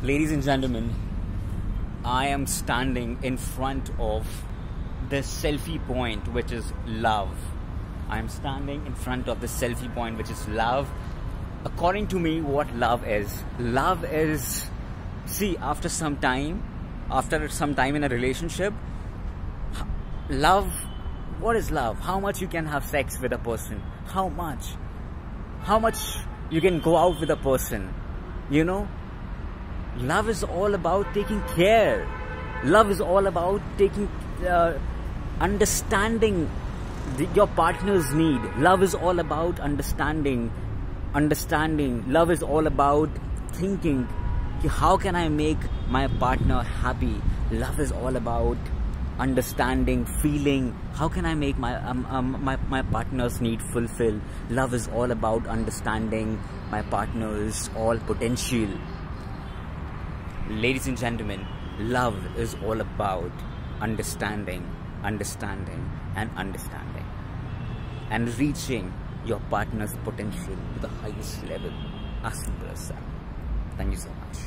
Ladies and gentlemen, I am standing in front of the selfie point, which is love. I am standing in front of the selfie point, which is love. According to me, what love is? Love is, see, after some time, after some time in a relationship, love, what is love? How much you can have sex with a person? How much? How much you can go out with a person? You know, love is all about taking care. Love is all about taking uh, understanding the, your partner's need. Love is all about understanding understanding. Love is all about thinking how can i make my partner happy? Love is all about understanding feeling how can i make my um, um, my, my partner's need fulfilled love is all about understanding my partner's all potential Ladies and gentlemen, love is all about understanding, understanding, and understanding, and reaching your partner's potential to the highest level as simple as that. Thank you so much.